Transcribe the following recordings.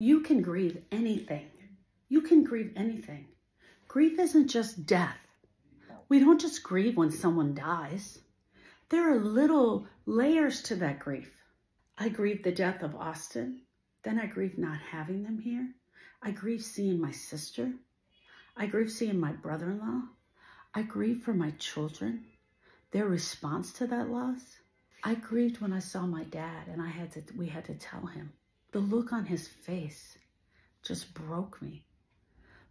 You can grieve anything. You can grieve anything. Grief isn't just death. We don't just grieve when someone dies. There are little layers to that grief. I grieve the death of Austin. Then I grieve not having them here. I grieve seeing my sister. I grieve seeing my brother-in-law. I grieve for my children, their response to that loss. I grieved when I saw my dad and I had to, we had to tell him. The look on his face just broke me.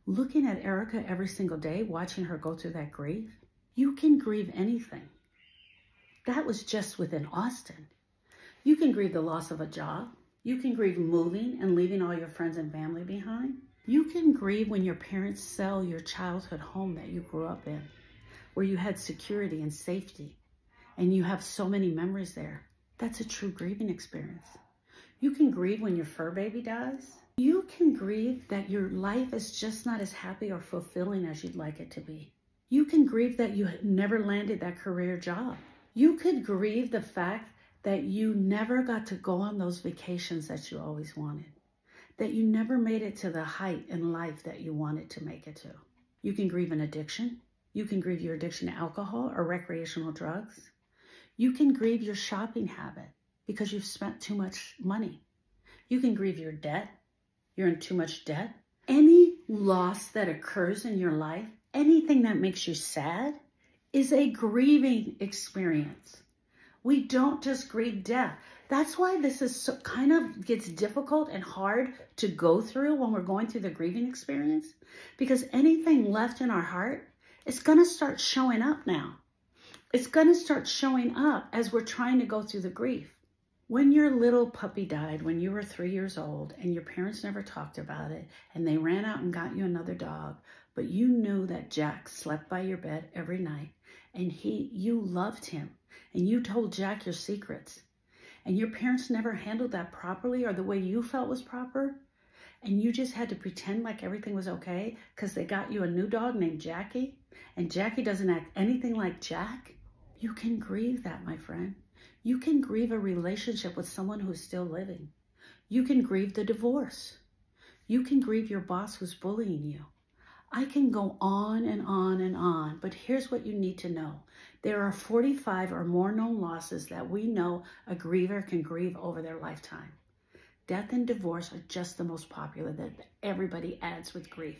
Looking at Erica every single day, watching her go through that grief, you can grieve anything. That was just within Austin. You can grieve the loss of a job. You can grieve moving and leaving all your friends and family behind. You can grieve when your parents sell your childhood home that you grew up in, where you had security and safety, and you have so many memories there. That's a true grieving experience. You can grieve when your fur baby dies. You can grieve that your life is just not as happy or fulfilling as you'd like it to be. You can grieve that you never landed that career job. You could grieve the fact that you never got to go on those vacations that you always wanted, that you never made it to the height in life that you wanted to make it to. You can grieve an addiction. You can grieve your addiction to alcohol or recreational drugs. You can grieve your shopping habit because you've spent too much money. You can grieve your debt. You're in too much debt. Any loss that occurs in your life, anything that makes you sad, is a grieving experience. We don't just grieve death. That's why this is so, kind of gets difficult and hard to go through when we're going through the grieving experience because anything left in our heart is going to start showing up now. It's going to start showing up as we're trying to go through the grief. When your little puppy died when you were three years old and your parents never talked about it and they ran out and got you another dog, but you knew that Jack slept by your bed every night and he, you loved him and you told Jack your secrets and your parents never handled that properly or the way you felt was proper and you just had to pretend like everything was okay because they got you a new dog named Jackie and Jackie doesn't act anything like Jack, you can grieve that, my friend. You can grieve a relationship with someone who's still living. You can grieve the divorce. You can grieve your boss who's bullying you. I can go on and on and on, but here's what you need to know. There are 45 or more known losses that we know a griever can grieve over their lifetime. Death and divorce are just the most popular that everybody adds with grief.